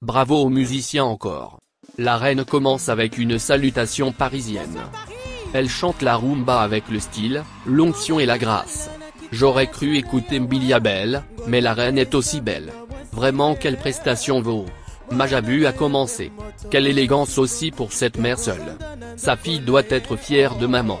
Bravo aux musiciens encore. La reine commence avec une salutation parisienne. Elle chante la rumba avec le style, l'onction et la grâce. J'aurais cru écouter Mbilia mais la reine est aussi belle. Vraiment quelle prestation vaut. Majabu a commencé. Quelle élégance aussi pour cette mère seule. Sa fille doit être fière de maman.